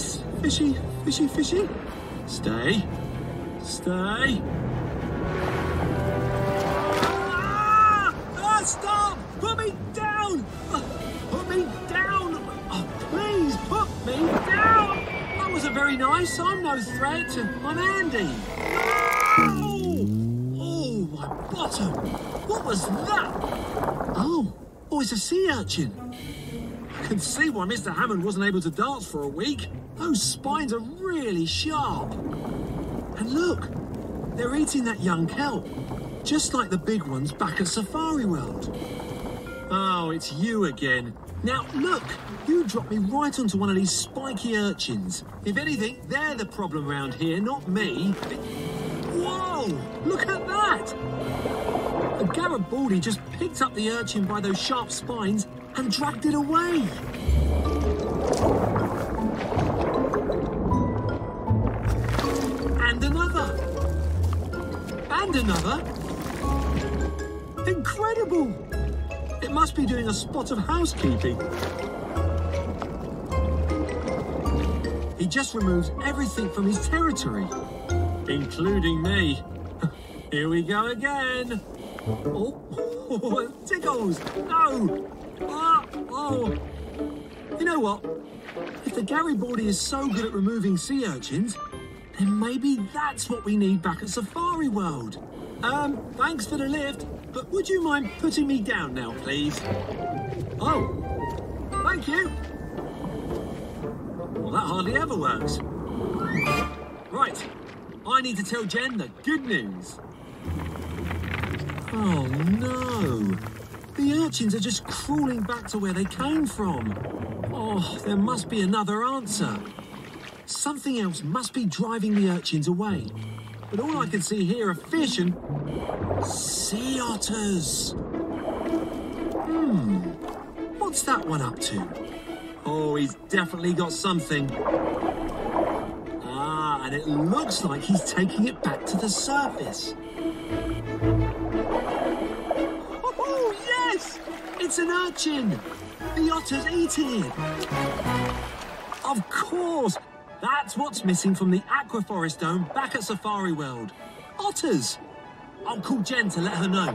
this? Fishy, fishy, fishy. Stay. Stay. Ah! Ah, stop! Put me down! Ah, Put me down! Oh, please put me down! That wasn't very nice. I'm no threat. I'm Andy. Oh! Oh, my bottom! What was that? Oh, oh, it's a sea urchin. I can see why Mr. Hammond wasn't able to dance for a week. Those spines are really sharp. And look, they're eating that young kelp, just like the big ones back at Safari World. Oh, it's you again. Now, look, you dropped me right onto one of these spiky urchins. If anything, they're the problem round here, not me. Whoa, look at that! Garibaldi just picked up the urchin by those sharp spines and dragged it away. And another. Incredible! It must be doing a spot of housekeeping. He just removes everything from his territory, including me. Here we go again. Oh, it tickles. No. Ah, oh. You know what? If the Garibaldi is so good at removing sea urchins, then maybe that's what we need back at Safari World. Um, thanks for the lift, but would you mind putting me down now, please? Oh, thank you. Well, that hardly ever works. Right, I need to tell Jen the good news. Oh no! The urchins are just crawling back to where they came from. Oh, there must be another answer. Something else must be driving the urchins away. But all I can see here are fish and sea otters. Hmm, what's that one up to? Oh, he's definitely got something. Ah, and it looks like he's taking it back to the surface. Oh, yes! It's an urchin! The otter's eating it! Of course! That's what's missing from the Aquaforest Dome back at Safari World. Otters! I'll call Jen to let her know.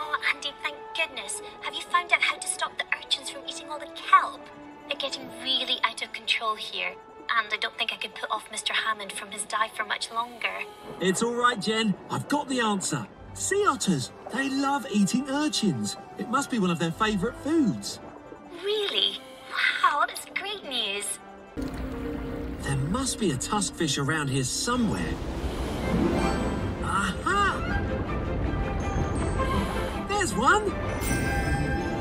Oh, Andy, thank goodness. Have you found out how to stop the urchins from eating all the kelp? They're getting really out of control here. And I don't think I can put off Mr. Hammond from his dive for much longer. It's all right, Jen. I've got the answer. Sea otters. They love eating urchins. It must be one of their favourite foods. Really? Must be a tuskfish around here somewhere. Aha! There's one!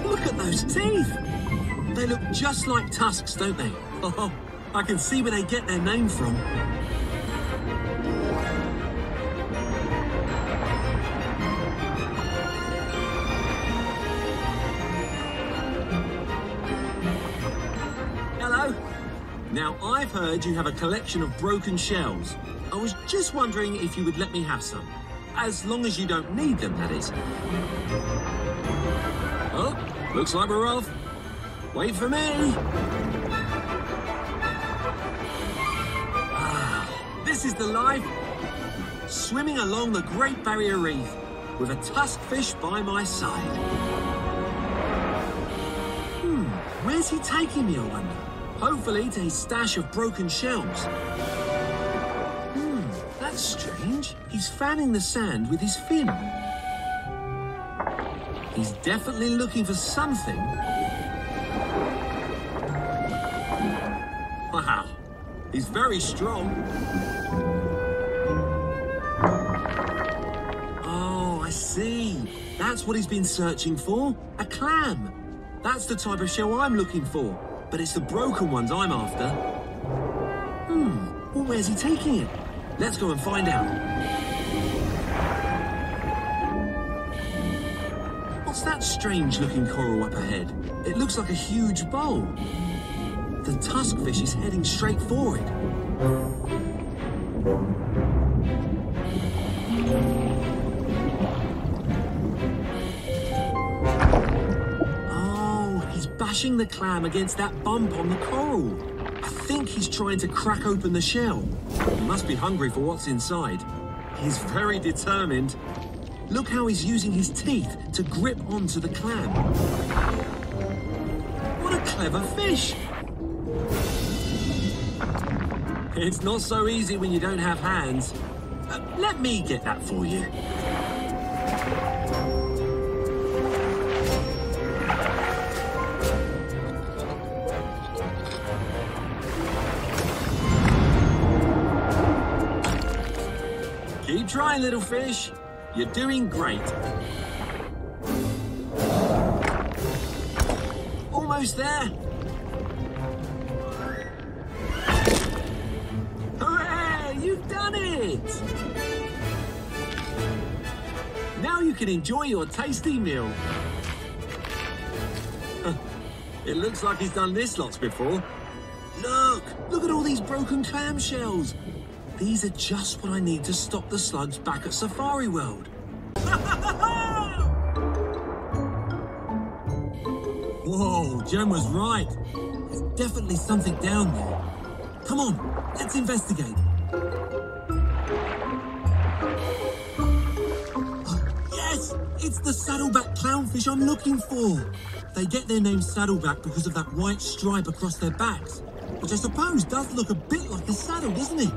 Look at those teeth! They look just like tusks, don't they? Oh, I can see where they get their name from. I've heard you have a collection of broken shells. I was just wondering if you would let me have some. As long as you don't need them, that is. Oh, looks like we're off. Wait for me. Ah, this is the life. Swimming along the Great Barrier Reef with a tusk fish by my side. Hmm, where's he taking me, I wonder? Hopefully to his stash of broken shells. Hmm, that's strange. He's fanning the sand with his fin. He's definitely looking for something. Wow, he's very strong. Oh, I see. That's what he's been searching for. A clam. That's the type of shell I'm looking for. But it's the broken ones I'm after. Hmm, well, where's he taking it? Let's go and find out. What's that strange looking coral up ahead? It looks like a huge bowl. The tuskfish is heading straight for it. The clam against that bump on the coral. I think he's trying to crack open the shell. He must be hungry for what's inside. He's very determined. Look how he's using his teeth to grip onto the clam. What a clever fish! It's not so easy when you don't have hands. Uh, let me get that for you. Trying, little fish. You're doing great. Almost there. Hooray! You've done it! Now you can enjoy your tasty meal. It looks like he's done this lots before. Look! Look at all these broken clamshells. These are just what I need to stop the slugs back at Safari World. Whoa, Jen was right. There's definitely something down there. Come on, let's investigate. Oh, yes, it's the saddleback clownfish I'm looking for. They get their name saddleback because of that white stripe across their backs, which I suppose does look a bit like a saddle, doesn't it?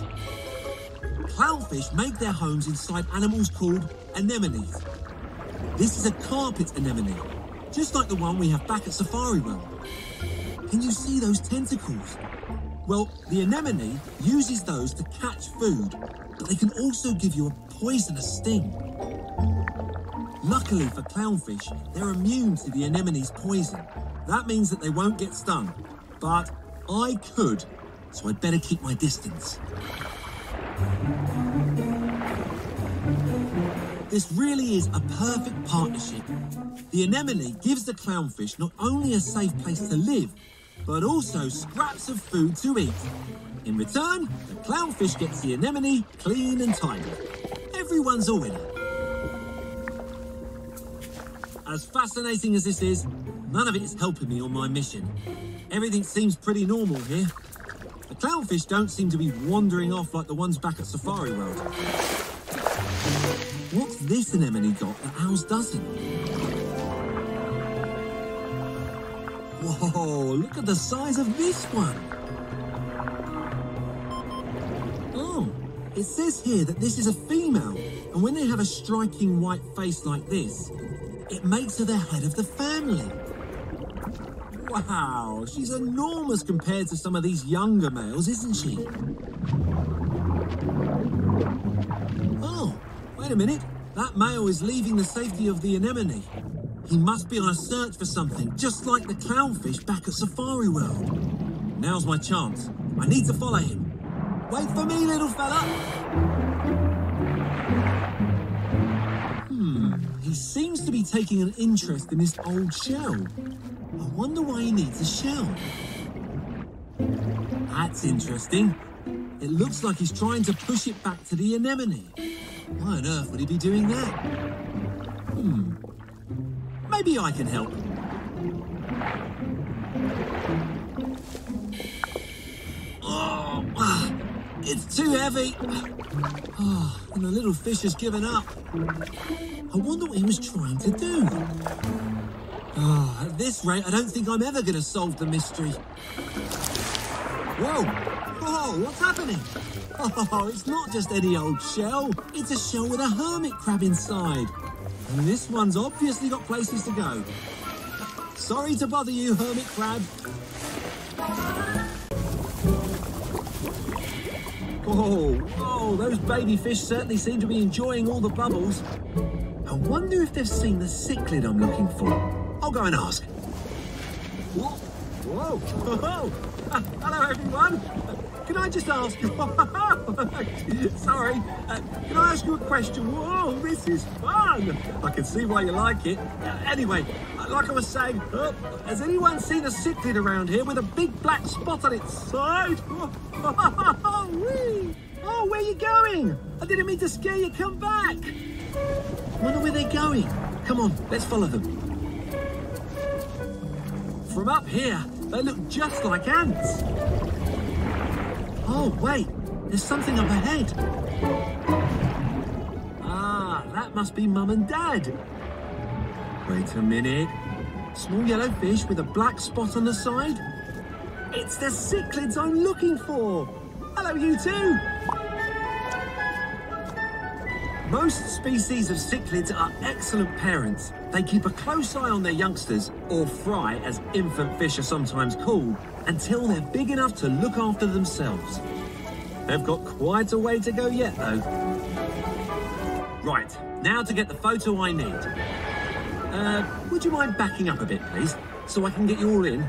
Clownfish make their homes inside animals called anemones. This is a carpet anemone, just like the one we have back at Safari World. Can you see those tentacles? Well, the anemone uses those to catch food, but they can also give you a poisonous sting. Luckily for clownfish, they're immune to the anemone's poison. That means that they won't get stung. But I could, so I'd better keep my distance. This really is a perfect partnership. The anemone gives the clownfish not only a safe place to live, but also scraps of food to eat. In return, the clownfish gets the anemone clean and tidy. Everyone's a winner. As fascinating as this is, none of it is helping me on my mission. Everything seems pretty normal here. The clownfish don't seem to be wandering off like the ones back at Safari World. What's this anemone got that ours doesn't? Whoa, look at the size of this one. Oh, it says here that this is a female, and when they have a striking white face like this, it makes her the head of the family. Wow, she's enormous compared to some of these younger males, isn't she? Oh, wait a minute. That male is leaving the safety of the anemone. He must be on a search for something, just like the clownfish back at Safari World. Now's my chance. I need to follow him. Wait for me, little fella. Hmm, he seems to be taking an interest in this old shell. I wonder why he needs a shell. That's interesting. It looks like he's trying to push it back to the anemone. Why on earth would he be doing that? Hmm. Maybe I can help. Oh, ah, it's too heavy. Oh, and the little fish has given up. I wonder what he was trying to do. Oh, at this rate, I don't think I'm ever going to solve the mystery. Whoa! Whoa, what's happening? Oh, it's not just any old shell. It's a shell with a hermit crab inside. And this one's obviously got places to go. Sorry to bother you, hermit crab. Oh, whoa, those baby fish certainly seem to be enjoying all the bubbles. I wonder if they've seen the cichlid I'm looking for. I'll go and ask. Whoa, whoa, whoa. Hello, everyone. Can I just ask you? Sorry. Uh, can I ask you a question? Whoa, this is fun. I can see why you like it. Uh, anyway, uh, like I was saying, uh, has anyone seen a cichlid around here with a big black spot on its side? Oh, where are you going? I didn't mean to scare you. Come back. Wonder where they're going. Come on, let's follow them. From up here, they look just like ants. Oh, wait, there's something up ahead. Ah, that must be Mum and Dad. Wait a minute. Small yellow fish with a black spot on the side? It's the cichlids I'm looking for. Hello, you two. Most species of cichlids are excellent parents. They keep a close eye on their youngsters, or fry as infant fish are sometimes called, until they're big enough to look after themselves. They've got quite a way to go yet, though. Right, now to get the photo I need. Uh, would you mind backing up a bit, please, so I can get you all in?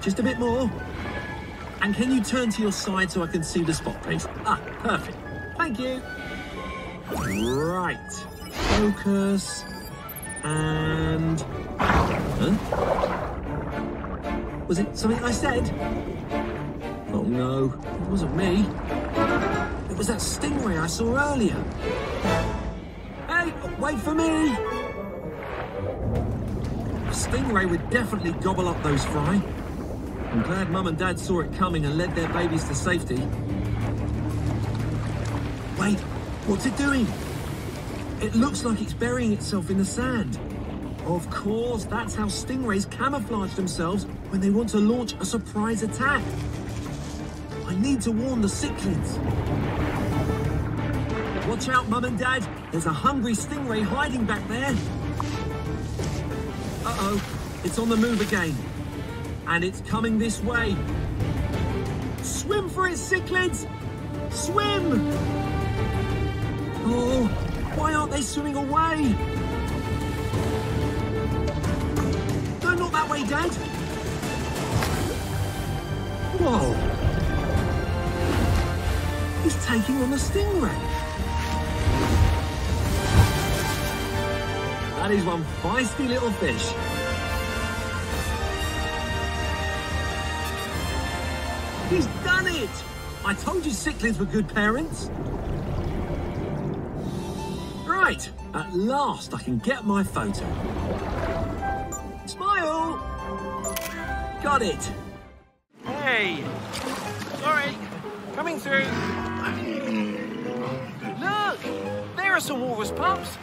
Just a bit more. And can you turn to your side so I can see the spot, please? Ah, perfect. Thank you. Right. Focus. And... Huh? Was it something I said? Oh no, it wasn't me. It was that stingray I saw earlier. Hey, wait for me! Stingray would definitely gobble up those fry. I'm glad Mum and Dad saw it coming and led their babies to safety. Wait, what's it doing? It looks like it's burying itself in the sand. Of course, that's how stingrays camouflage themselves when they want to launch a surprise attack. I need to warn the cichlids. Watch out, Mum and Dad. There's a hungry stingray hiding back there. Uh-oh, it's on the move again. And it's coming this way. Swim for it, cichlids! Swim! Oh, why aren't they swimming away? No, not that way, Dad. Whoa. He's taking on the stingray. That is one feisty little fish. He's done it! I told you cichlids were good parents. At last I can get my photo. Smile! Got it. Hey! Sorry, coming through. Look! There are some walrus pups.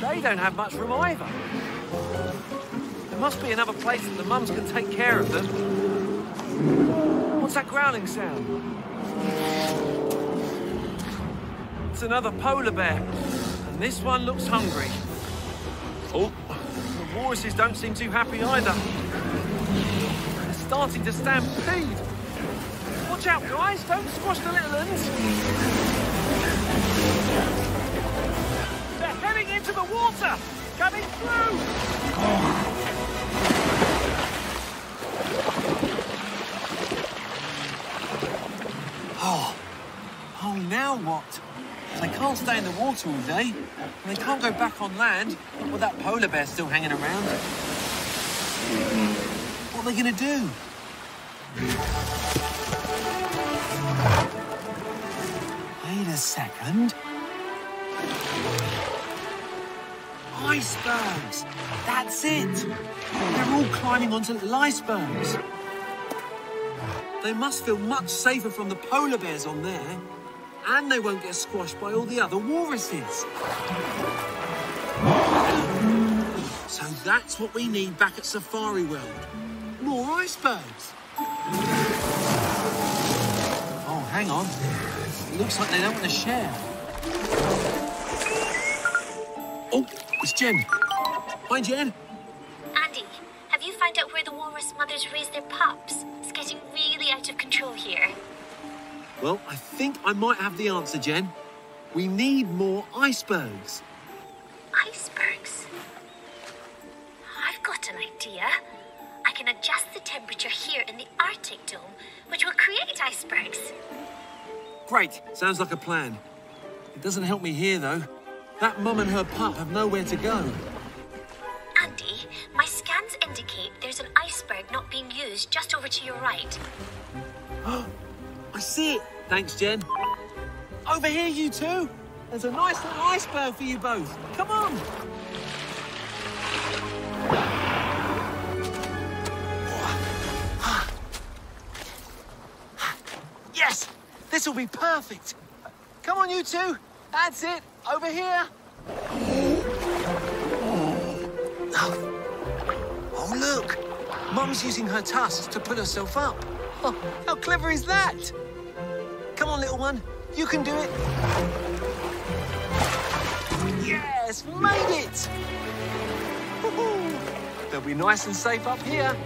They don't have much room either. There must be another place that the mums can take care of them. What's that growling sound? It's another polar bear, this one looks hungry. Oh, the walruses don't seem too happy either. They're starting to stampede. Watch out, guys! Don't squash the little ones. They're heading into the water! Coming through! Oh, oh, now what? They can't stay in the water all day, and they can't go back on land with that polar bear still hanging around. What are they going to do? Wait a second. Icebergs! That's it! They're all climbing onto little icebergs. They must feel much safer from the polar bears on there. And they won't get squashed by all the other walruses. So that's what we need back at Safari World. More icebergs. Oh, hang on. It looks like they don't want to share. Oh, it's Jen. Hi, Jen. Andy, have you found out where the walrus mothers raise their pups? It's getting really out of control here. Well, I think I might have the answer, Jen. We need more icebergs. Icebergs? I've got an idea. I can adjust the temperature here in the Arctic Dome, which will create icebergs. Great. Sounds like a plan. It doesn't help me here, though. That mum and her pup have nowhere to go. Andy, my scans indicate there's an iceberg not being used just over to your right. I see it. Thanks, Jen. Over here, you two. There's a nice little iceberg for you both. Come on. Yes! This will be perfect. Come on, you two. That's it. Over here. Oh, look. Mum's using her tusks to pull herself up. Oh, how clever is that? Come on, little one. You can do it. Yes, made it! They'll be nice and safe up here.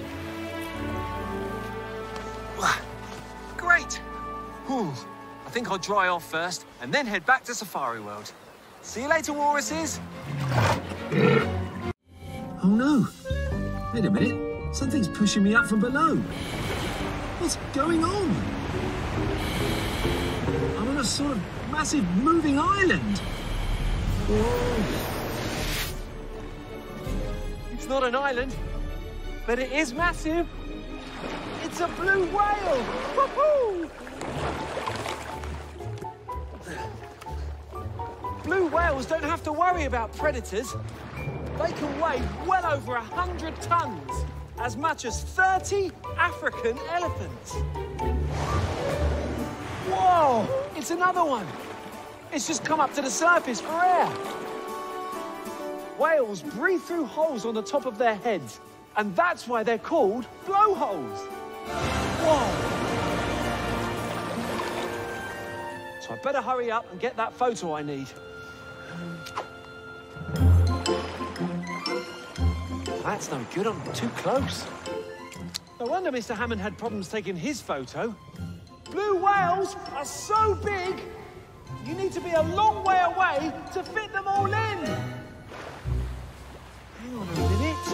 Great. Whew. I think I'll dry off first and then head back to Safari World. See you later, walruses. Oh no. Wait a minute. Something's pushing me up from below. What's going on? I'm on a sort of massive moving island. Whoa. It's not an island, but it is massive. It's a blue whale! Woohoo! Blue whales don't have to worry about predators. They can weigh well over a hundred tons, as much as 30 African elephants. Whoa! It's another one. It's just come up to the surface for air. Whales breathe through holes on the top of their heads, and that's why they're called blowholes. Whoa! So I better hurry up and get that photo I need. That's no good, I'm too close. No wonder Mr. Hammond had problems taking his photo. Blue whales are so big, you need to be a long way away to fit them all in. Hang on a minute.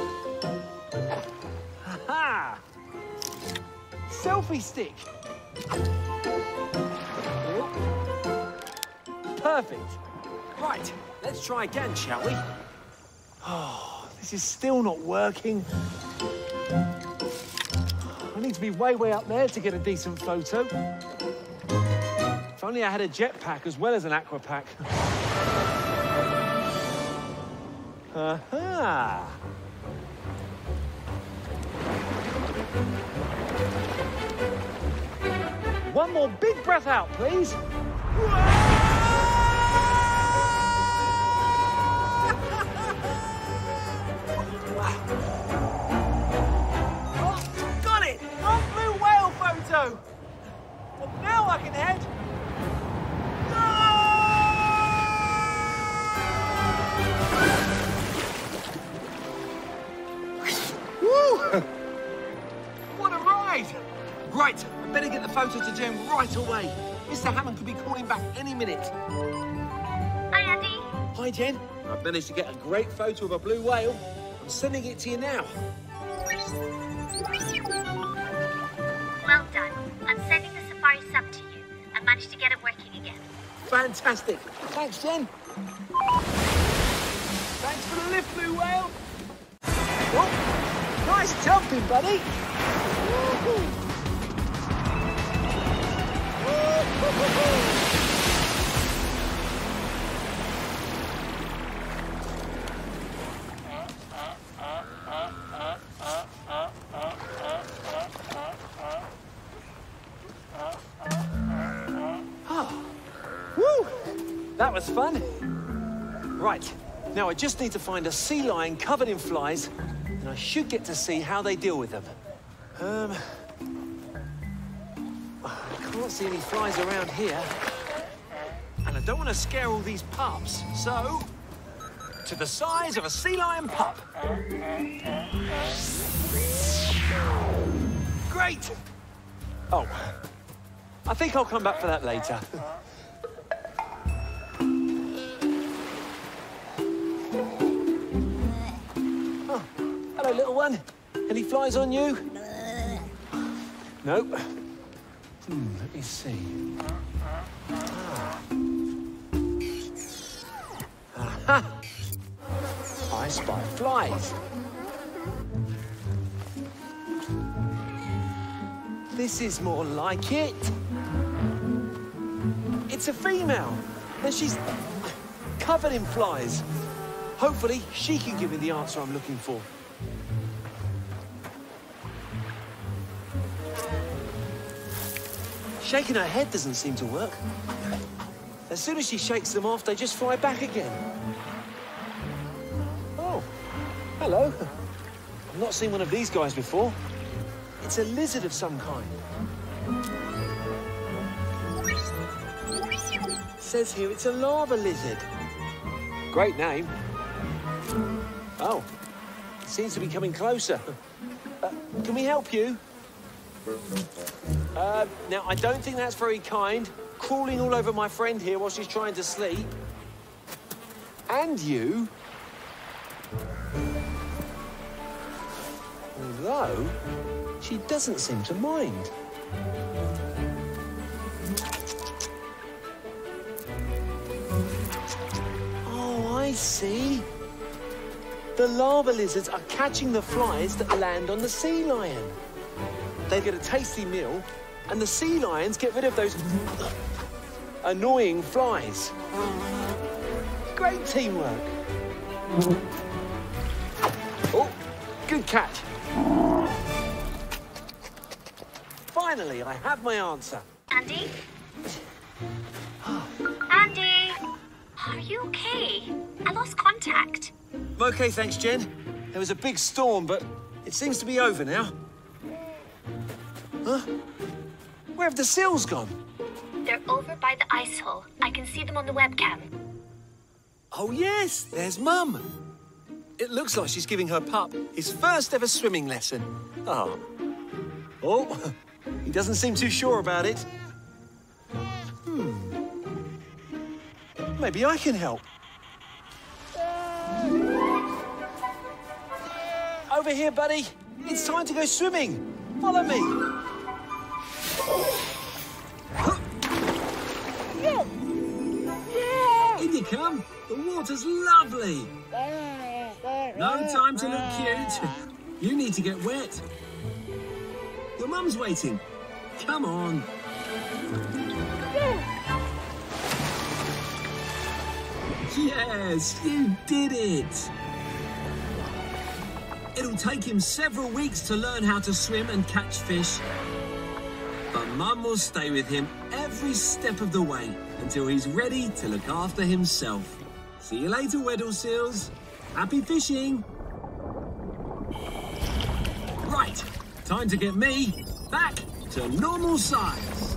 Ha! Selfie stick. Perfect. Right, let's try again, shall we? Oh, this is still not working. I need to be way, way up there to get a decent photo. If only I had a jetpack as well as an aqua pack. Aha! One more big breath out, please. Oh, got it! One blue whale photo! Well, now I can head. Woo! What a ride! Right, I better get the photo to Jen right away. Mr. Hammond could be calling back any minute. Hi, Andy. Hi, Jen. I've managed to get a great photo of a blue whale. I'm sending it to you now. Well done. I'm sending the Safari sub to you. I managed to get it working again. Fantastic. Thanks, Jen. Thanks for the lift, blue whale. Oh, nice jumping, buddy. Woo! Now I just need to find a sea lion covered in flies, and I should get to see how they deal with them. Um, I can't see any flies around here. And I don't want to scare all these pups, so to the size of a sea lion pup. Great! Oh, I think I'll come back for that later. One. Any flies on you? Nope. Hmm, let me see. Ah. Aha! I spy flies. This is more like it. It's a female, and she's covered in flies. Hopefully, she can give me the answer I'm looking for. Shaking her head doesn't seem to work. As soon as she shakes them off, they just fly back again. Oh, hello. I've not seen one of these guys before. It's a lizard of some kind. says here it's a lava lizard. Great name. Oh, seems to be coming closer. Uh, can we help you? Uh, now, I don't think that's very kind. Crawling all over my friend here while she's trying to sleep. And you. Although, she doesn't seem to mind. Oh, I see. The lava lizards are catching the flies that land on the sea lion. They get a tasty meal, and the sea lions get rid of those annoying flies. Great teamwork. Oh, good catch. Finally, I have my answer. Andy? Andy? Are you okay? I lost contact. I'm okay, thanks, Jen. There was a big storm, but it seems to be over now. Huh? Where have the seals gone? They're over by the ice hole. I can see them on the webcam. Oh, yes, there's Mum. It looks like she's giving her pup his first ever swimming lesson. Oh. Oh, he doesn't seem too sure about it. Hmm. Maybe I can help. Over here, buddy. It's time to go swimming. Follow me. Water's lovely. No time to look cute. You need to get wet. Your mum's waiting. Come on. Yes, you did it. It'll take him several weeks to learn how to swim and catch fish. But Mum will stay with him every step of the way until he's ready to look after himself. See you later, Weddell Seals. Happy fishing. Right, time to get me back to normal size.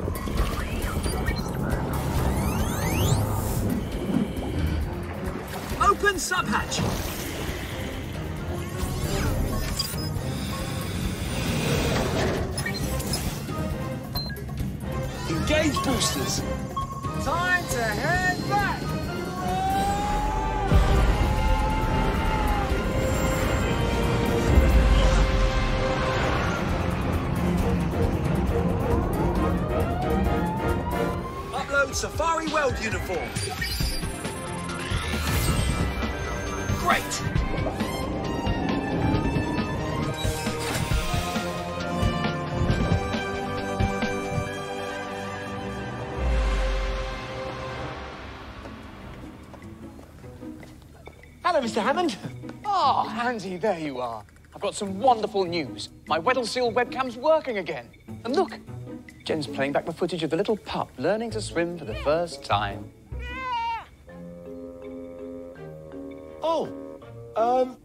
Open subhatch. Engage boosters. Time to head back. Safari World uniform. Great. Hello, Mr. Hammond. Oh, Andy, there you are. I've got some wonderful news. My Weddell Seal webcam's working again. And look, Jen's playing back the footage of the little pup learning to swim for the first time. Oh, um,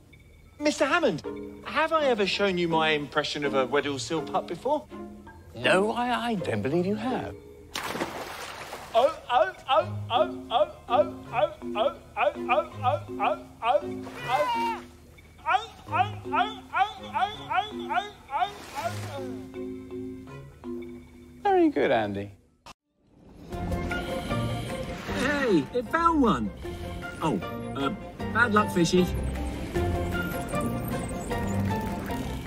Mr. Hammond, have I ever shown you my impression of a Weddell Seal pup before? No, I, I don't believe you have. Oh, oh, oh, oh, oh, oh, oh, oh, oh, oh, oh, oh, oh, oh. Oh, oh, oh, oh, oh, oh, oh, oh, oh. Very good, Andy. Hey, it found one. Oh, uh, bad luck, fishy.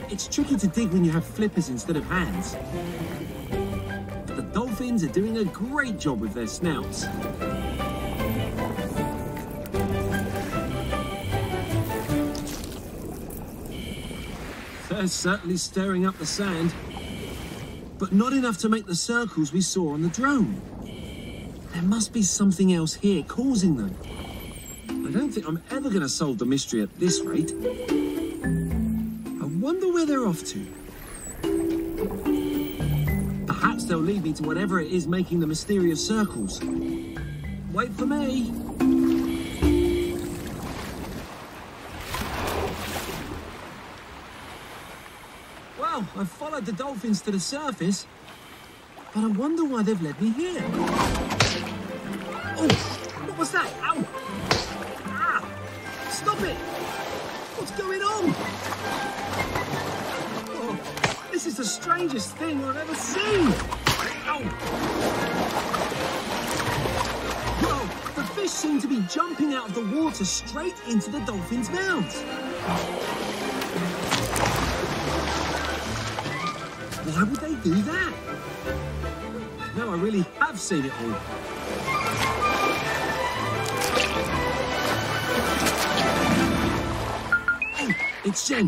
It's tricky to dig when you have flippers instead of hands. But the dolphins are doing a great job with their snouts. They're certainly stirring up the sand, but not enough to make the circles we saw on the drone. There must be something else here causing them. I don't think I'm ever going to solve the mystery at this rate. I wonder where they're off to. Perhaps they'll lead me to whatever it is making the mysterious circles. Wait for me. I've followed the dolphins to the surface, but I wonder why they've led me here. Oh, what was that? Ow! Ah! Stop it! What's going on? Oh, this is the strangest thing I've ever seen! Ow! The fish seem to be jumping out of the water straight into the dolphins' mouths. Why would they do that? Now I really have seen it all. Hey, it's Jen.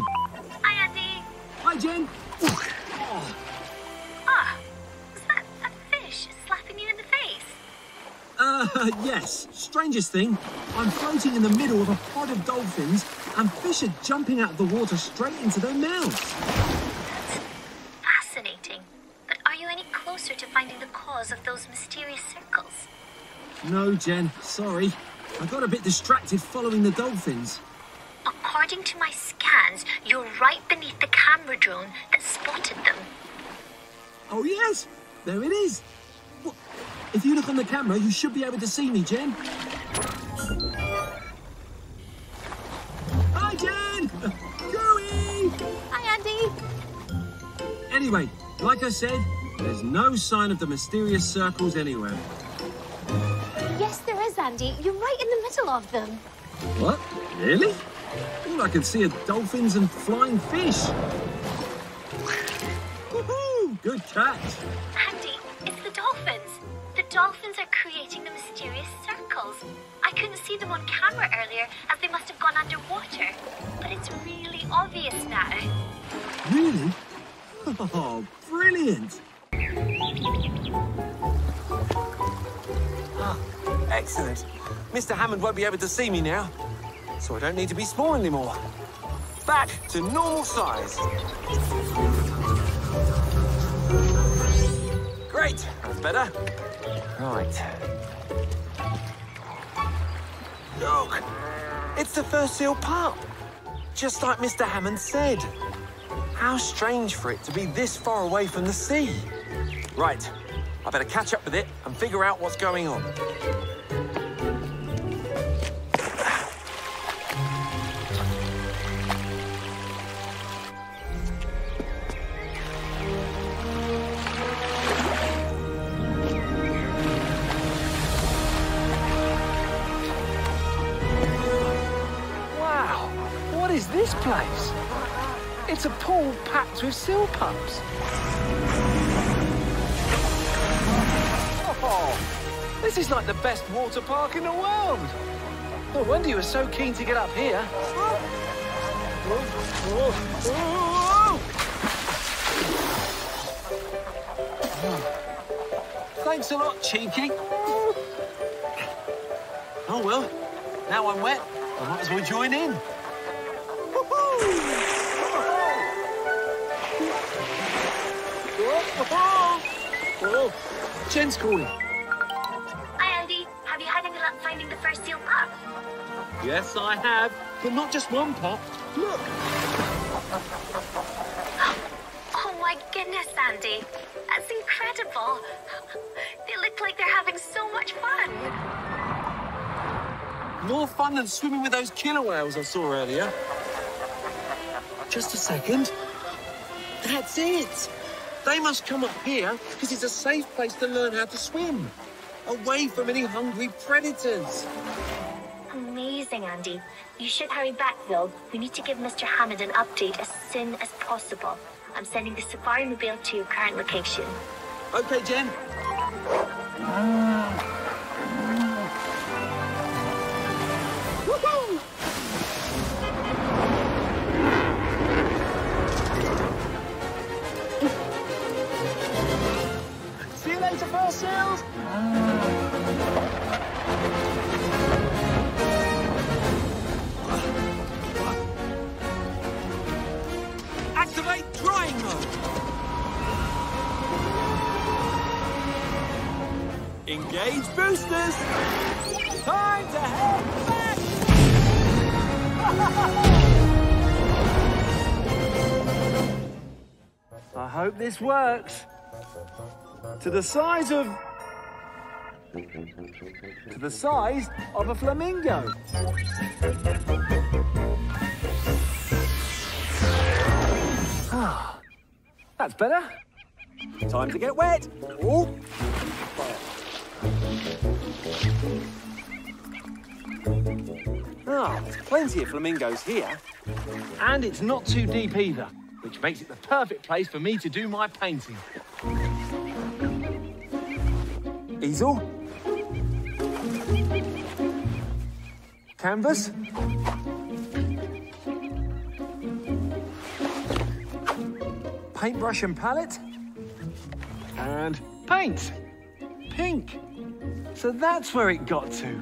Hi, Andy. Hi, Jen. Oh, Ah, was that a fish slapping you in the face? Uh, yes. Strangest thing, I'm floating in the middle of a pod of dolphins, and fish are jumping out of the water straight into their mouths. Fascinating. But are you any closer to finding the cause of those mysterious circles? No, Jen, sorry. I got a bit distracted following the dolphins. According to my scans, you're right beneath the camera drone that spotted them. Oh, yes, there it is. What? If you look on the camera, you should be able to see me, Jen. Hi, Jen! Gooey! Hi, Andy. Anyway, like I said, there's no sign of the mysterious circles anywhere. Yes, there is, Andy. You're right in the middle of them. What? Really? All I can see are dolphins and flying fish. Woohoo! Good catch. Andy, it's the dolphins. The dolphins are creating the mysterious circles. I couldn't see them on camera earlier as they must have gone underwater. But it's really obvious now. Really? Oh, brilliant. Excellent. Mr. Hammond won't be able to see me now, so I don't need to be small anymore. Back to normal size. Great, that's better. Right. Look, it's the first seal pup. Just like Mr. Hammond said. How strange for it to be this far away from the sea. Right, I better catch up with it and figure out what's going on. A pool packed with seal pups. Oh, this is like the best water park in the world. No wonder you were so keen to get up here. Thanks a lot, Cheeky. Oh well, now I'm wet. I might as well join in. Oh, Jen's calling. Hi, Andy. Have you had any luck finding the first seal pup? Yes, I have. But not just one pup. Look. Oh my goodness, Andy. That's incredible. They look like they're having so much fun. More fun than swimming with those killer whales I saw earlier. Just a second. That's it. They must come up here because it's a safe place to learn how to swim. Away from any hungry predators. Amazing, Andy. You should hurry back, though. We need to give Mr. Hammond an update as soon as possible. I'm sending the Safari Mobile to your current location. Okay, Jen. Woohoo! You later. Ah. Activate drying mode. Engage boosters! Time to head back! I hope this works. To the size of... To the size of a flamingo. Ah, that's better. Time to get wet. Oh. Ah, there's plenty of flamingos here. And it's not too deep either, which makes it the perfect place for me to do my painting. Easel. Canvas. Paintbrush and palette. And paint. Pink. So that's where it got to.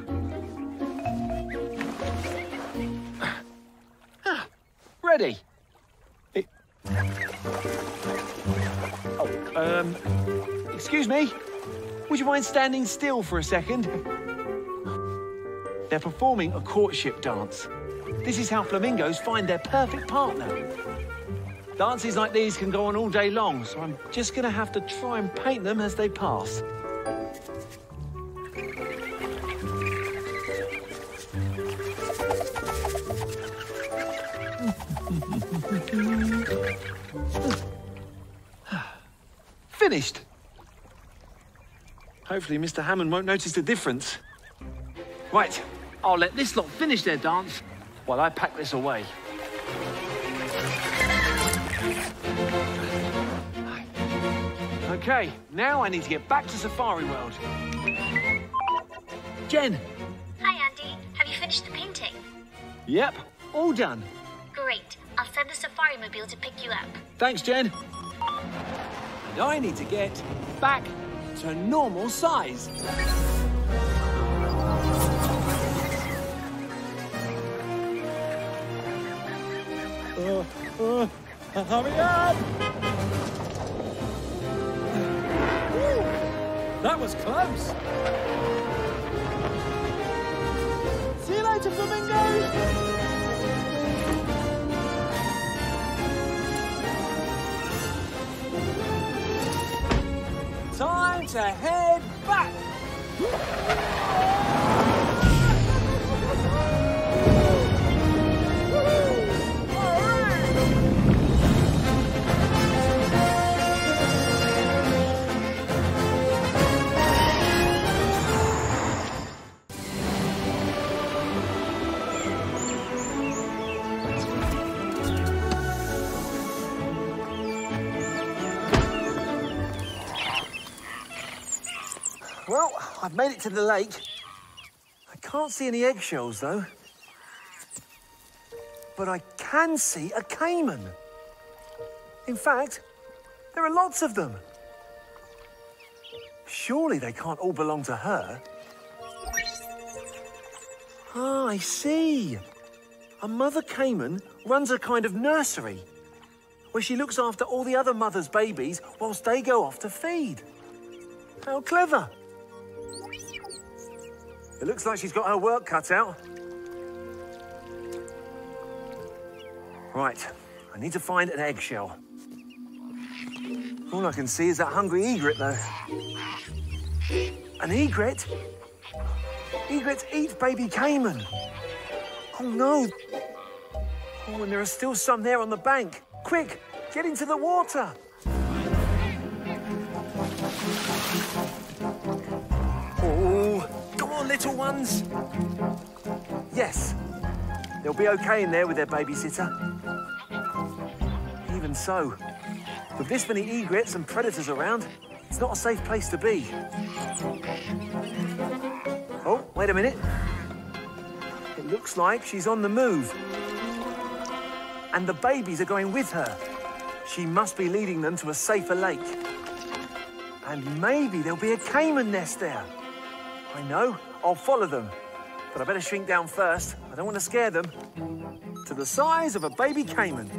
Ah, ready. It... Oh, um, excuse me. Would you mind standing still for a second? They're performing a courtship dance. This is how flamingos find their perfect partner. Dances like these can go on all day long, so I'm just going to have to try and paint them as they pass. Finished. Hopefully Mr. Hammond won't notice the difference. Right, I'll let this lot finish their dance while I pack this away. Okay, now I need to get back to Safari World. Jen! Hi, Andy. Have you finished the painting? Yep, all done. Great. I'll send the safari mobile to pick you up. Thanks, Jen. And I need to get back to normal size. Uh, uh, hurry up! Whew, that was close. See you later, flamingos! To head back. I've made it to the lake. I can't see any eggshells, though. But I can see a caiman. In fact, there are lots of them. Surely they can't all belong to her. Ah, I see. A mother caiman runs a kind of nursery where she looks after all the other mothers' babies whilst they go off to feed. How clever. It looks like she's got her work cut out. Right, I need to find an eggshell. All I can see is that hungry egret, though. An egret? Egrets eat baby caiman. Oh, no. Oh, and there are still some there on the bank. Quick, get into the water. Oh, little ones. Yes, they'll be okay in there with their babysitter. Even so, with this many egrets and predators around, it's not a safe place to be. Oh, wait a minute. It looks like she's on the move. And the babies are going with her. She must be leading them to a safer lake. And maybe there'll be a caiman nest there. I know, I'll follow them. But I better shrink down first. I don't want to scare them. To the size of a baby caiman.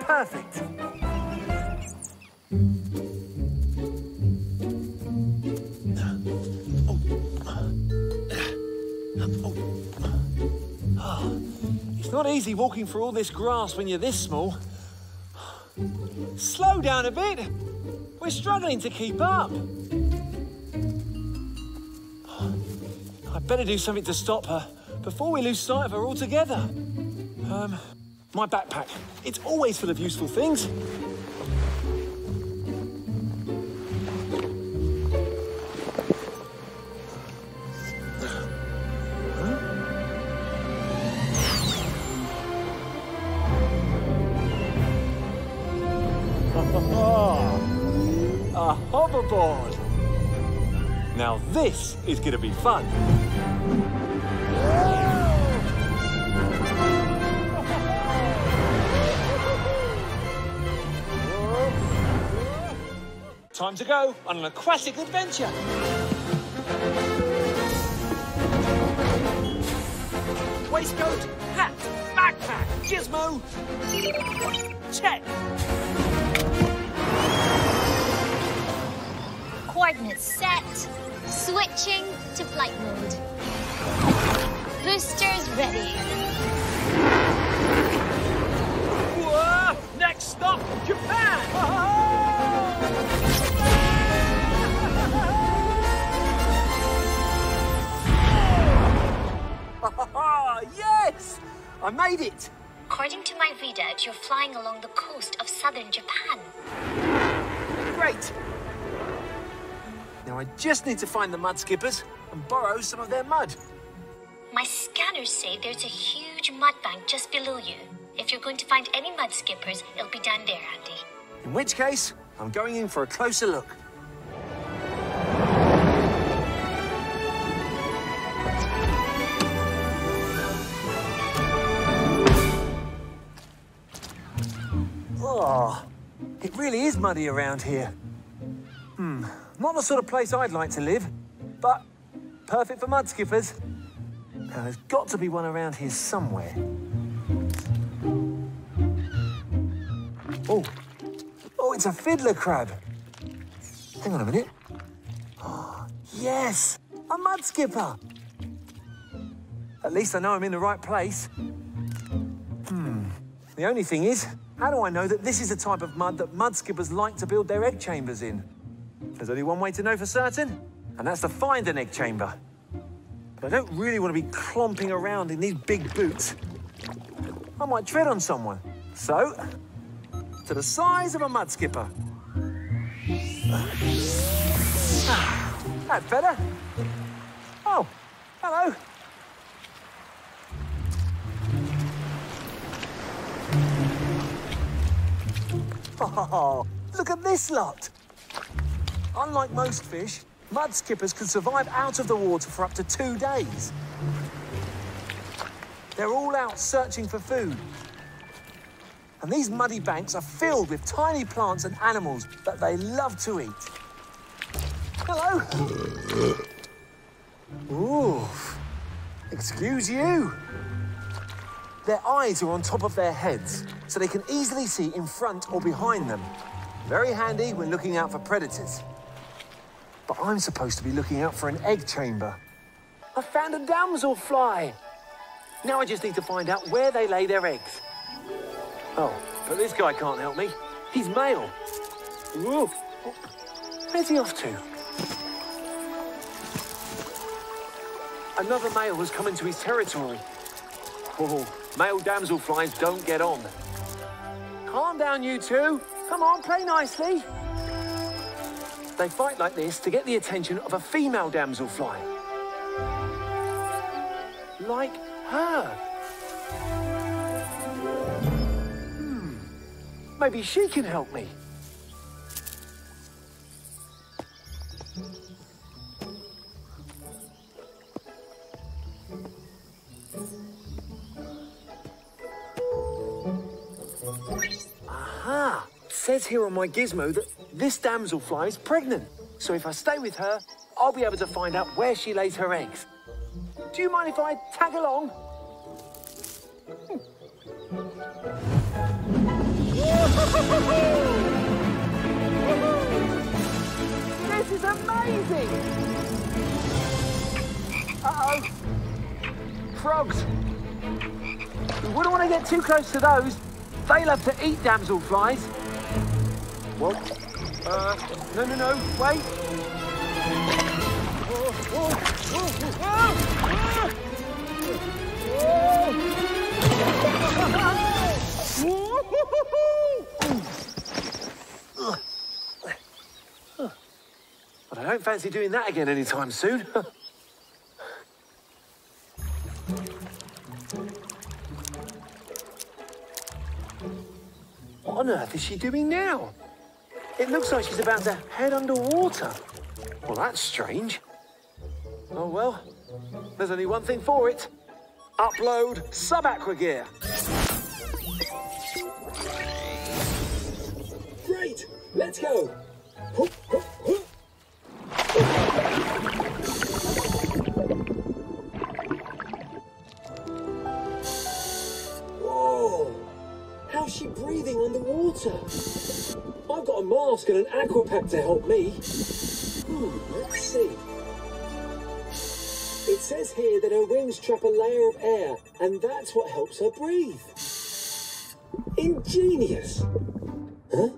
Perfect. It's not easy walking through all this grass when you're this small. Slow down a bit. We're struggling to keep up. I'd better do something to stop her before we lose sight of her altogether. Um, my backpack. It's always full of useful things. Now this is going to be fun. Time to go on an aquatic adventure. Waistcoat, hat, backpack, gizmo. Check. Coordinates set. Switching to flight mode. Boosters ready. Whoa! Next stop, Japan! yes! I made it! According to my reader, you're flying along the coast of southern Japan. Great! Now I just need to find the mud skippers and borrow some of their mud. My scanners say there's a huge mud bank just below you. If you're going to find any mud skippers, it'll be down there, Andy. In which case, I'm going in for a closer look. Oh, it really is muddy around here. Hmm, not the sort of place I'd like to live, but perfect for mud skippers. Now, there's got to be one around here somewhere. Oh, oh, it's a fiddler crab. Hang on a minute. Oh, yes, a mud skipper. At least I know I'm in the right place. Hmm. The only thing is, how do I know that this is the type of mud that mud skippers like to build their egg chambers in? There's only one way to know for certain, and that's to find an egg chamber. But I don't really want to be clomping around in these big boots. I might tread on someone. So, to the size of a mud skipper. Ah, that's better. Oh, hello. Oh, look at this lot. Unlike most fish, mud skippers can survive out of the water for up to two days. They're all out searching for food. And these muddy banks are filled with tiny plants and animals that they love to eat. Hello. Ooh. Excuse you. Their eyes are on top of their heads, so they can easily see in front or behind them. Very handy when looking out for predators. But I'm supposed to be looking out for an egg chamber. I found a damselfly. Fly. Now I just need to find out where they lay their eggs. Oh, but this guy can't help me. He's male. Ooh. Where's he off to? Another male has come into his territory. Oh, male damselflies don't get on. Calm down, you two. Come on, play nicely. They fight like this to get the attention of a female damselfly. Like her. Hmm. Maybe she can help me. here on my gizmo that this damselfly is pregnant. So if I stay with her, I'll be able to find out where she lays her eggs. Do you mind if I tag along? this is amazing! Uh-oh. Frogs. We wouldn't want to get too close to those. They love to eat damselflies. Well, uh, no, no, no, wait. Whoa, whoa, whoa, whoa, But I don't fancy doing that again anytime soon. what on earth is she doing now? It looks like she's about to head underwater. Well, that's strange. Oh well, there's only one thing for it. Upload sub-aqua gear. Great, let's go. How's she breathing underwater? I've got a mask and an aqua pack to help me. Hmm, let's see. It says here that her wings trap a layer of air, and that's what helps her breathe. Ingenious. Huh?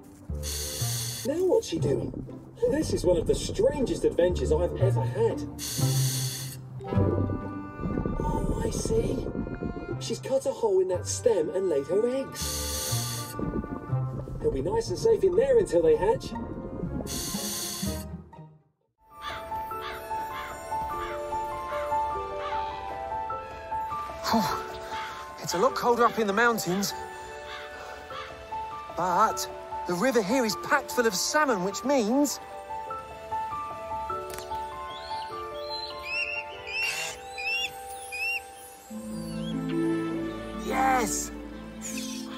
Now what's she doing? This is one of the strangest adventures I've ever had. Oh, I see. She's cut a hole in that stem and laid her eggs. They'll be nice and safe in there until they hatch. It's a lot colder up in the mountains. But the river here is packed full of salmon, which means.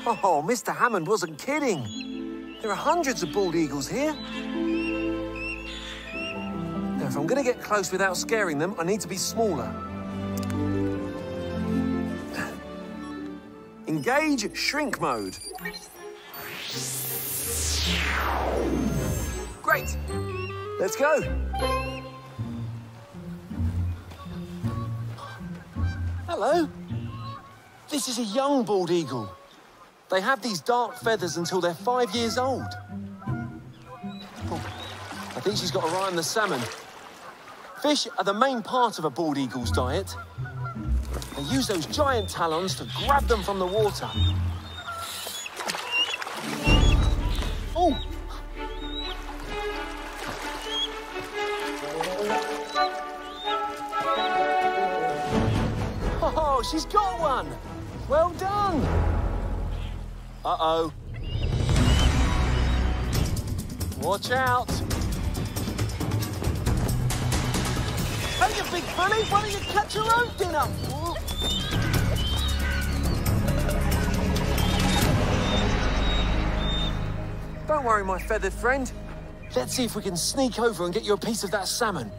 Oh, Mr. Hammond wasn't kidding. There are hundreds of bald eagles here. Now, if I'm going to get close without scaring them, I need to be smaller. Engage shrink mode. Great. Let's go. Hello. This is a young bald eagle. They have these dark feathers until they're five years old. Oh, I think she's got her eye on the salmon. Fish are the main part of a bald eagle's diet. They use those giant talons to grab them from the water. Oh! Oh, she's got one! Well done! Uh-oh. Watch out! Hey, you big bully! Why don't you catch your own dinner? Don't worry, my feathered friend. Let's see if we can sneak over and get you a piece of that salmon.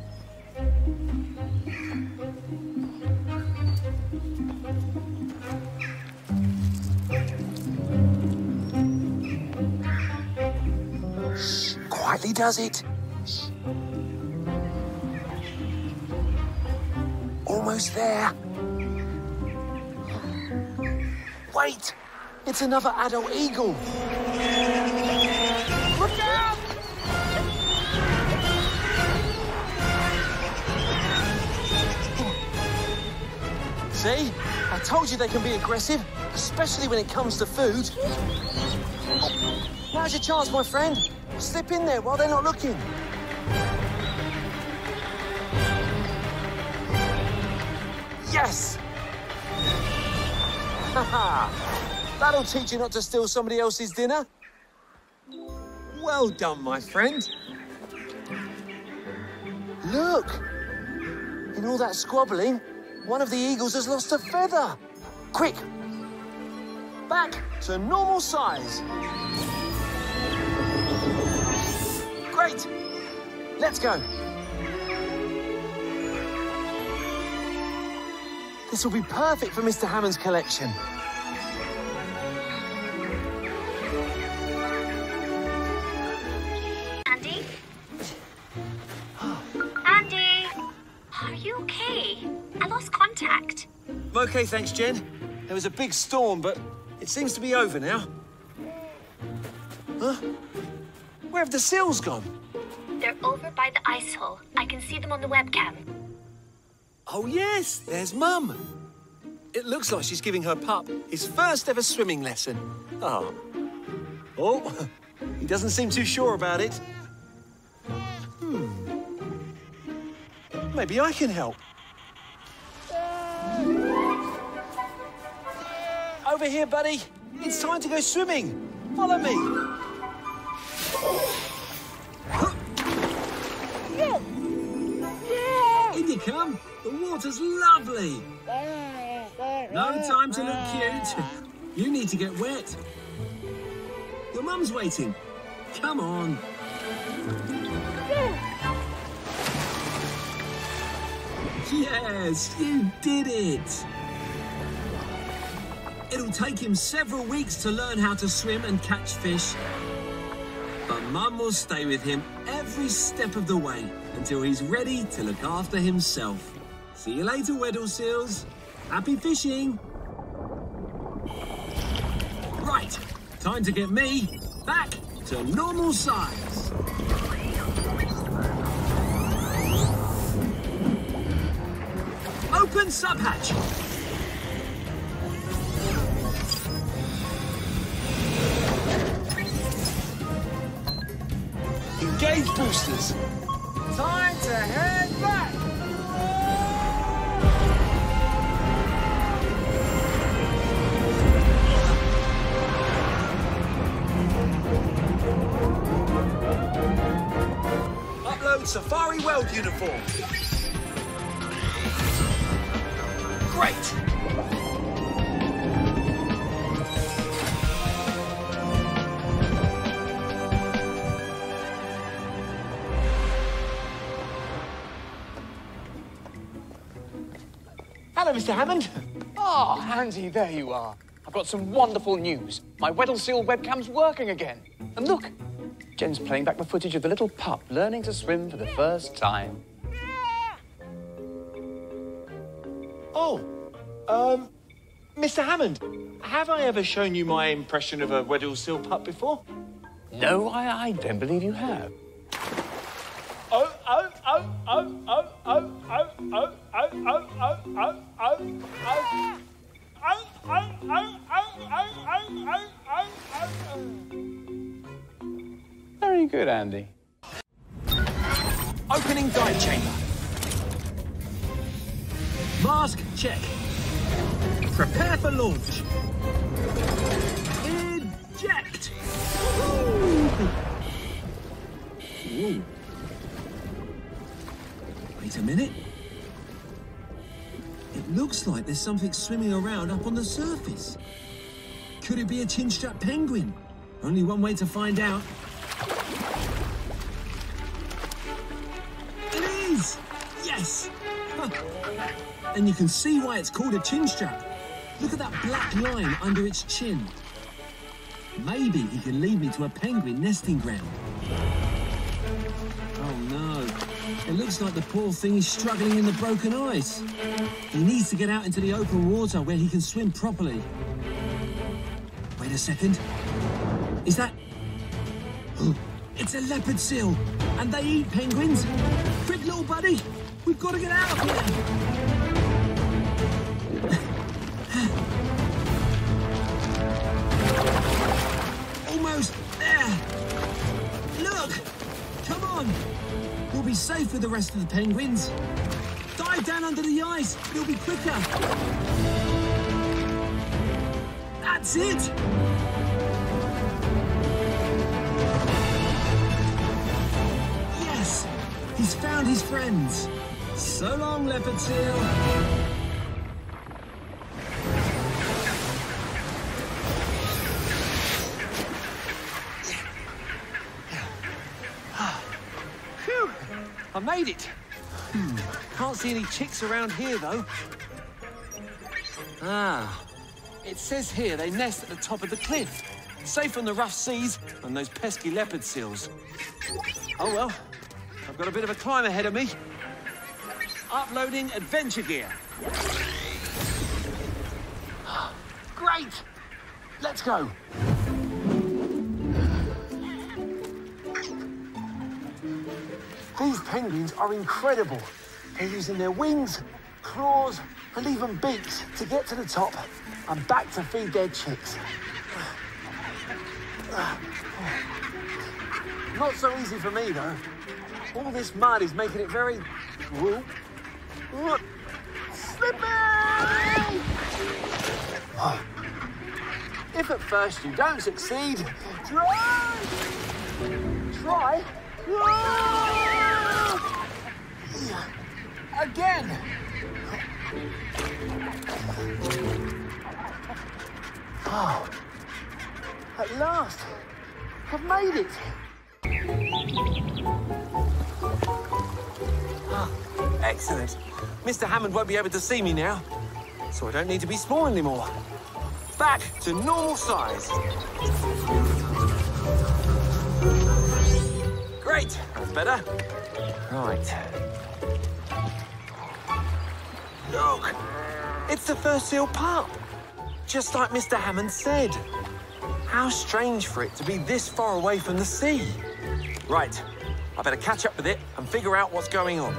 Does it. Almost there. Wait! It's another adult eagle. Look out! See? I told you they can be aggressive, especially when it comes to food. Now's your chance, my friend. Slip in there while they're not looking. Yes! That'll teach you not to steal somebody else's dinner. Well done, my friend. Look! In all that squabbling, one of the eagles has lost a feather. Quick! Back to normal size. Let's go. This will be perfect for Mr. Hammond's collection. Andy? Andy? Are you okay? I lost contact. My okay, thanks, Jen. There was a big storm, but it seems to be over now. Huh? Where have the seals gone? The ice hole. I can see them on the webcam. Oh, yes, there's Mum. It looks like she's giving her pup his first ever swimming lesson. Oh. Oh, he doesn't seem too sure about it. Hmm. Maybe I can help. Over here, buddy. It's time to go swimming. Follow me. Come. The water's lovely. No time to look cute. You need to get wet. Your mum's waiting. Come on. Yes, you did it. It'll take him several weeks to learn how to swim and catch fish. But Mum will stay with him every step of the way until he's ready to look after himself. See you later, Weddell Seals. Happy fishing. Right, time to get me back to normal size. Open subhatch. Engage boosters. Weld uniform. Great. Hello, Mr. Hammond. Ah, Andy, there you are. I've got some wonderful news. My Weddell Seal webcam's working again. And look, Jen's playing back the footage of the little pup learning to swim for the first time. Oh, um, Mr. Hammond, have I ever shown you my impression of a Weddell Seal pup before? No, I, I don't believe you have. Oh, oh, oh, oh, oh, oh, oh, oh, oh, oh, oh, oh, oh, oh. Oh, oh, oh, oh, oh, oh, oh, oh, oh. Very good, Andy. Opening dive chamber. Mask check. Prepare for launch. Eject. Wait a minute. It looks like there's something swimming around up on the surface. Could it be a chin-strap penguin? Only one way to find out. And you can see why it's called a chin strap. Look at that black line under its chin. Maybe he can lead me to a penguin nesting ground. Oh no. It looks like the poor thing is struggling in the broken ice. He needs to get out into the open water where he can swim properly. Wait a second. Is that... It's a leopard seal, and they eat penguins. Quick, little buddy, we've got to get out of here. On. We'll be safe with the rest of the penguins. Dive down under the ice. It'll be quicker. That's it. Yes, he's found his friends. So long, leopard seal. Made it. Hmm. Can't see any chicks around here, though. Ah, it says here they nest at the top of the cliff, safe from the rough seas and those pesky leopard seals. Oh well, I've got a bit of a climb ahead of me. Uploading adventure gear. Great! Let's go. Penguins are incredible. They're using their wings, claws, and even beaks to get to the top and back to feed their chicks. Not so easy for me, though. All this mud is making it very... Slippy! If at first you don't succeed, try! Try? Again! Oh, at last, I've made it. Ah, excellent. Mr. Hammond won't be able to see me now, so I don't need to be small anymore. Back to normal size. Great, that's better. Right. Look, it's the fur seal pup. Just like Mr. Hammond said. How strange for it to be this far away from the sea. Right, I better catch up with it and figure out what's going on.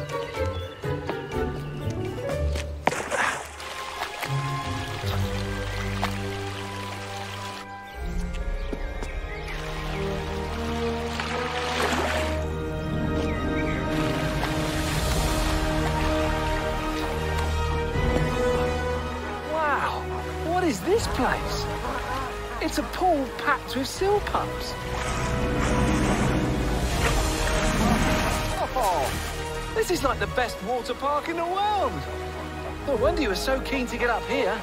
This place? It's a pool packed with seal pups. Oh, this is like the best water park in the world. No wonder you were so keen to get up here.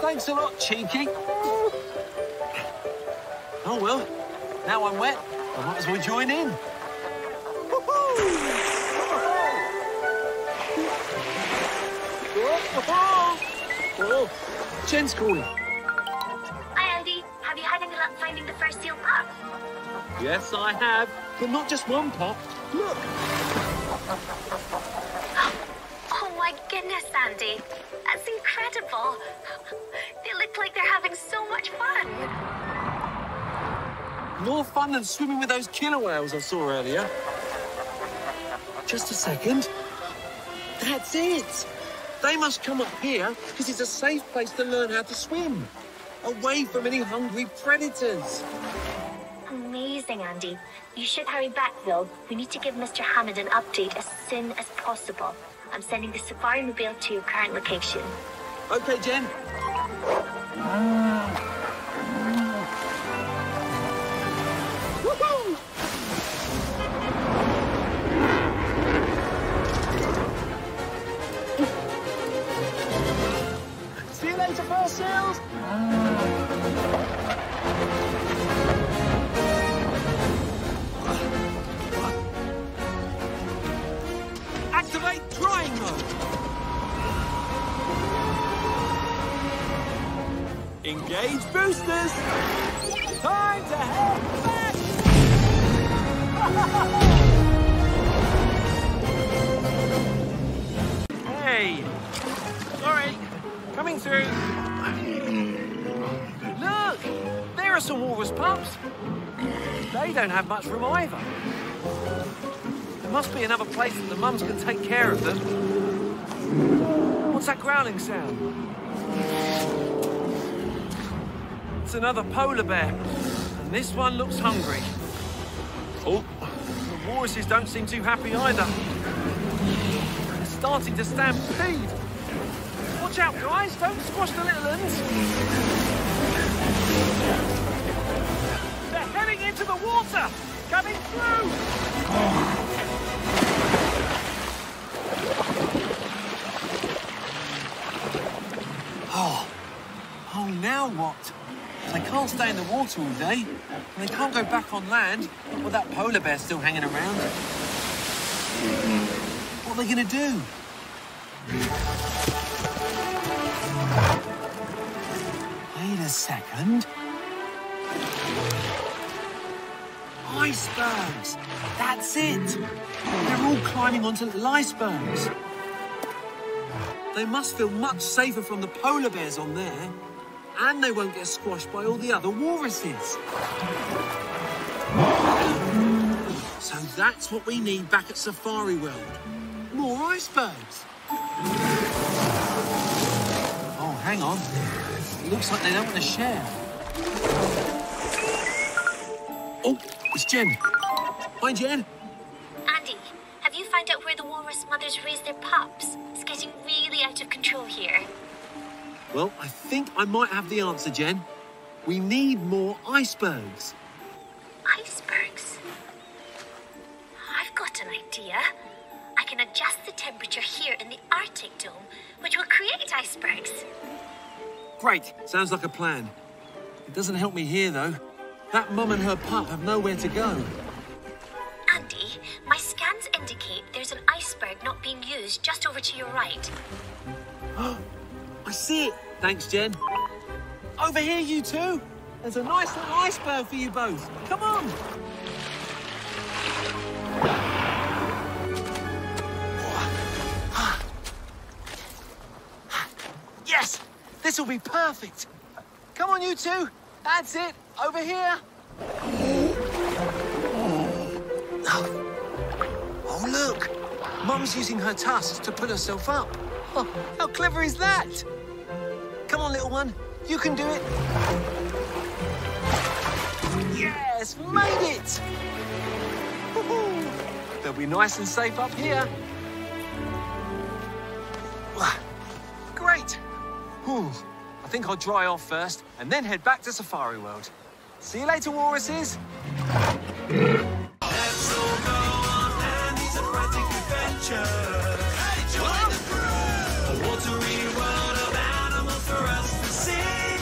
Thanks a lot, Cheeky. Oh, well, now I'm wet. I might as well join in. Oh, Jen's calling. Hi, Andy. Have you had any luck finding the fur seal pup? Yes, I have. But not just one pup. Look. Oh my goodness, Andy. That's incredible. They look like they're having so much fun. More fun than swimming with those killer whales I saw earlier. Just a second. That's it. They must come up here because it's a safe place to learn how to swim. Away from any hungry predators. Amazing, Andy. You should hurry back, though. We need to give Mr. Hammond an update as soon as possible. I'm sending the safari mobile to your current location. Okay, Jen. Woohoo! Later, fur seals. Activate drying mode. Engage boosters. Time to head back. Hey! Coming through. Look! There are some walrus pups. They don't have much room either. There must be another place that the mums can take care of them. What's that growling sound? It's another polar bear. And this one looks hungry. Oh, the walruses don't seem too happy either. They're starting to stampede. Watch out, guys. Don't squash the little ones. They're heading into the water. Coming through. Oh, oh, now what? They can't stay in the water all day, and they can't go back on land with that polar bear still hanging around. What are they going to do? Second. Icebergs! That's it! They're all climbing onto little icebergs. They must feel much safer from the polar bears on there. And they won't get squashed by all the other walruses. So that's what we need back at Safari World. More icebergs. Oh, hang on. It looks like they don't want to share. Oh, it's Jen. Hi, Jen. Andy, have you found out where the walrus mothers raise their pups? It's getting really out of control here. Well, I think I might have the answer, Jen. We need more icebergs. Icebergs? Great. Sounds like a plan. It doesn't help me here, though. That mum and her pup have nowhere to go. Andy, my scans indicate there's an iceberg not being used just over to your right. I see it. Thanks, Jen. Over here, you two. There's a nice little iceberg for you both. Come on. Yes, this will be perfect. Come on, you two. That's it. Over here. Oh, oh look. Mum's using her tusks to pull herself up. Oh, how clever is that? Come on, little one. You can do it. Yes, made it! They'll be nice and safe up here. Great. I think I'll dry off first, and then head back to Safari World. See you later, walruses!